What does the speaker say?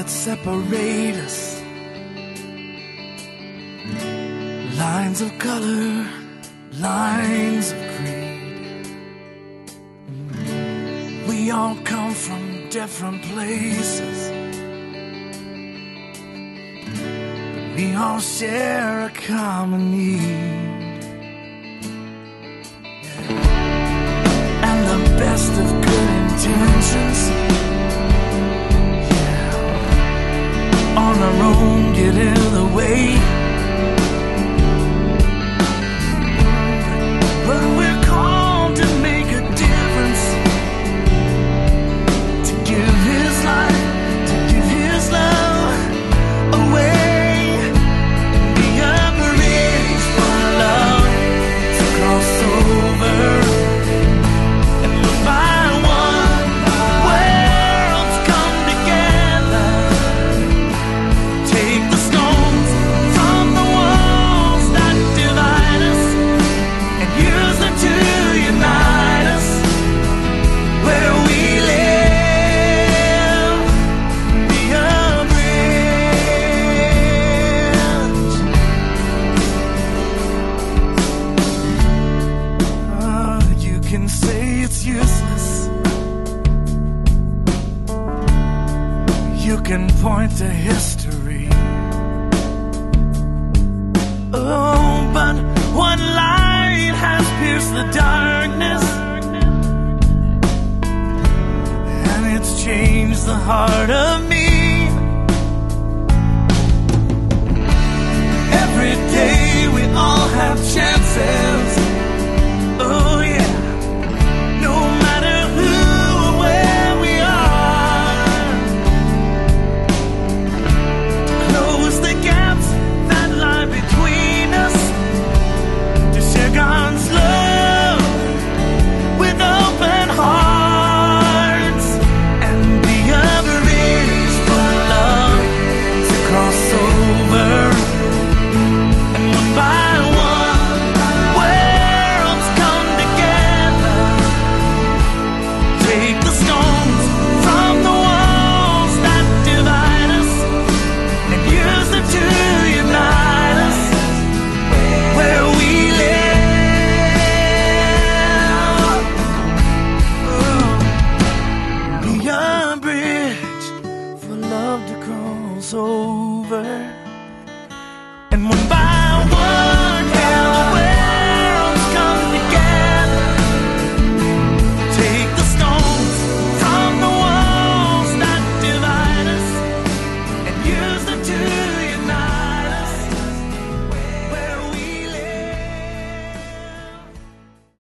that separate us. Lines of color, lines of creed. We all come from different places. We all share a common need. And the best of good intentions. can point to history. Oh, but one light has pierced the darkness, and it's changed the heart of me. over.